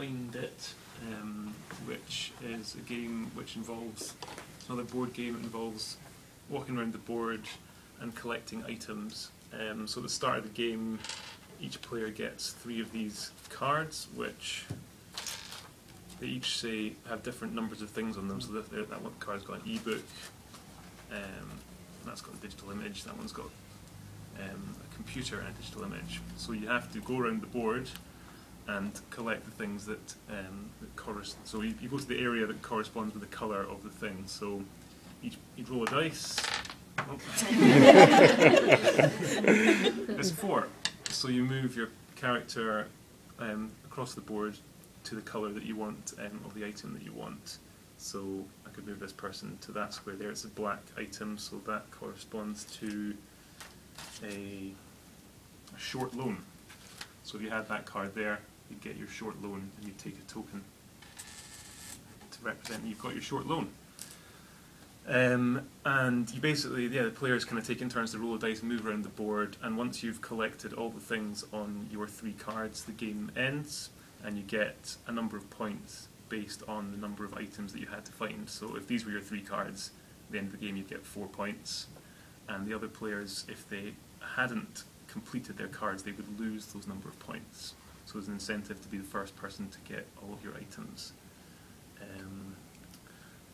Find It, um, which is a game which involves it's another board game. It involves walking around the board and collecting items. Um, so at the start of the game, each player gets three of these cards, which they each say have different numbers of things on them. So that, that one card's got an ebook, um, that's got a digital image. That one's got um, a computer and a digital image. So you have to go around the board and collect the things that, um, that correspond. So you, you go to the area that corresponds with the colour of the thing. So each, you roll a dice. Oh. There's four. So you move your character um, across the board to the colour that you want um, of the item that you want. So I could move this person to that square there. It's a black item, so that corresponds to a, a short loan. So if you had that card there, you'd get your short loan and you'd take a token to represent you've got your short loan. Um, and you basically, yeah, the players kind of take in turns to roll a dice, move around the board, and once you've collected all the things on your three cards, the game ends, and you get a number of points based on the number of items that you had to find. So if these were your three cards, at the end of the game you'd get four points, and the other players, if they hadn't completed their cards, they would lose those number of points. So there's an incentive to be the first person to get all of your items. Um,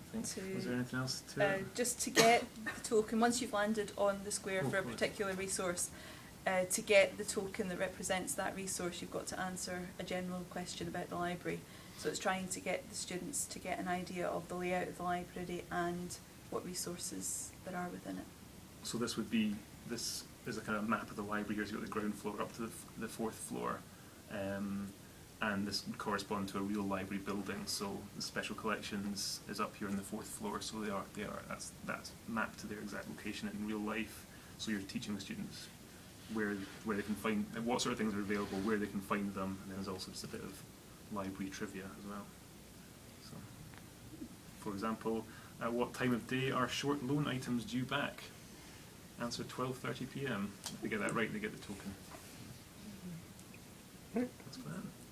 I think, To- was there anything else to Uh, just to get the token, once you've landed on the square Oh, for a particular resource, uh, to get the token that represents that resource, you've got to answer a general question about the library. So it's trying to get the students to get an idea of the layout of the library and what resources there are within it. So this would be this is a kind of map of the library. Here's got the ground floor up to the, f- the fourth floor, um, and this would correspond to a real library building. So the special collections is up here on the fourth floor. So they are they are that's that's mapped to their exact location in real life. So you're teaching the students where where they can find what sort of things are available, where they can find them, and then there's also just a bit of library trivia as well. So, for example, at what time of day are short loan items due back? Answer 12.30 p.m. If they get that right, they get the token. Right. That's fine.